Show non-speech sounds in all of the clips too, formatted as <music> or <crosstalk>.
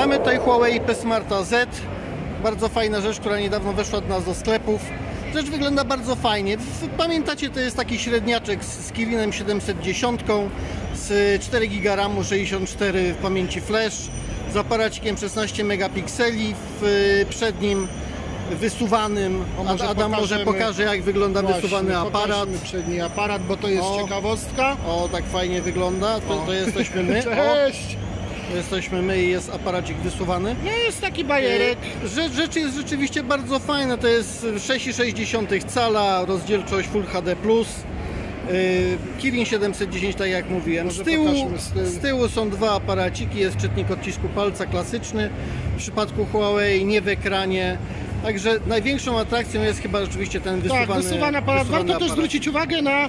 Mamy tutaj Huawei P Smarta Z. Bardzo fajna rzecz, która niedawno weszła do nas do sklepów. Rzecz wygląda bardzo fajnie. Pamiętacie, to jest taki średniaczek z z Kirinem 710, z 4 GB RAMu, 64 w pamięci flash, z aparacikiem 16 megapikseli w y, przednim wysuwanym. O, może Adam może pokażemy- pokaże jak wygląda Właśnie, wysuwany aparat. przedni aparat, bo to jest O. ciekawostka. O, tak fajnie wygląda. To, O. to jesteśmy my. <laughs> O, Cześć! to jesteśmy my i jest aparacik wysuwany. No jest taki bajerek. Rzecz, rzecz jest rzeczywiście bardzo fajna. To jest 6,6 cala, rozdzielczość Full HD. Yy, Kirin 710, tak jak mówiłem. Z tyłu, z tyłu. z tyłu są dwa aparaciki. Jest czytnik odcisku palca klasyczny. W przypadku Huawei nie w ekranie. Także największą atrakcją jest chyba rzeczywiście ten wysuwany, Tak, wysuwany aparat. Warto też aparat. zwrócić uwagę na e,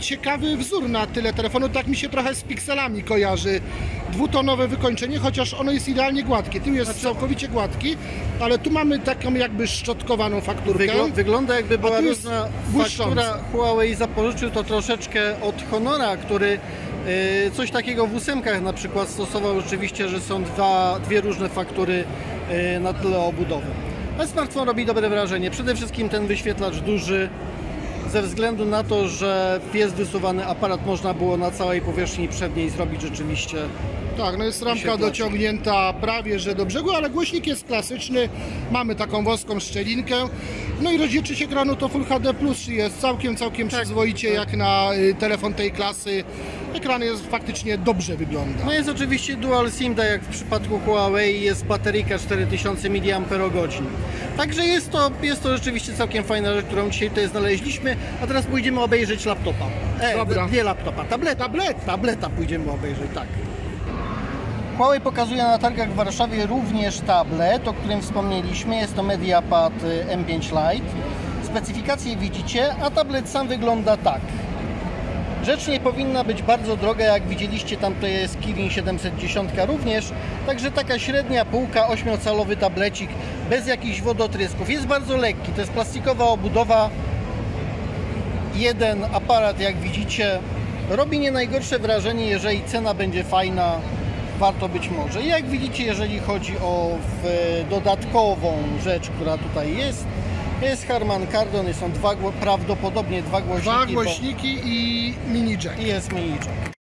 ciekawy wzór na tyle telefonu. Tak mi się trochę z pikselami kojarzy. Dwutonowe wykończenie, chociaż ono jest idealnie gładkie. Tył jest Znaczy- całkowicie gładki, ale tu mamy taką jakby szczotkowaną fakturkę. Wygl- wygląda jakby była różna faktura. Huawei zapożyczył to troszeczkę od Honora, który y, coś takiego w ósemkach na przykład stosował rzeczywiście, że są dwa, dwie różne faktury y, na tle obudowy. Ale smartfon robi dobre wrażenie. Przede wszystkim ten wyświetlacz duży, ze względu na to, że jest wysuwany aparat, można było na całej powierzchni przedniej zrobić rzeczywiście Tak, no jest ramka dociągnięta prawie że do brzegu, ale głośnik jest klasyczny. Mamy taką włoską szczelinkę. No i rozdzielczość ekranu to Full HD Plus jest całkiem, całkiem Tak, przyzwoicie jak na y, telefon tej klasy. Ekran jest faktycznie dobrze wygląda. No jest oczywiście dual SIM, tak jak w przypadku Huawei jest bateryjka 4000 mAh. Także jest to, jest to rzeczywiście całkiem fajna rzecz, którą dzisiaj tutaj znaleźliśmy, a teraz pójdziemy obejrzeć laptopa. E, Dobra. nie laptopa, tableta. Tablet. Tableta pójdziemy obejrzeć, tak. Huawei pokazuje na targach w Warszawie również tablet, o którym wspomnieliśmy. Jest to MediaPad y, M5 Lite. Specyfikacje widzicie, a tablet sam wygląda tak. Rzecz nie powinna być bardzo droga, jak widzieliście, tam to jest Kirin 710 również. Także taka średnia półka, 8-calowy tablecik, bez jakichś wodotrysków. Jest bardzo lekki, to jest plastikowa obudowa. Jeden aparat, jak widzicie, robi nie najgorsze wrażenie, jeżeli cena będzie fajna, warto być może. I jak widzicie, jeżeli chodzi o dodatkową rzecz, która tutaj jest, jest Harman Kardon, są dwa, prawdopodobnie dwa głośniki. Dwa głośniki i mini jack. i jest mini jack.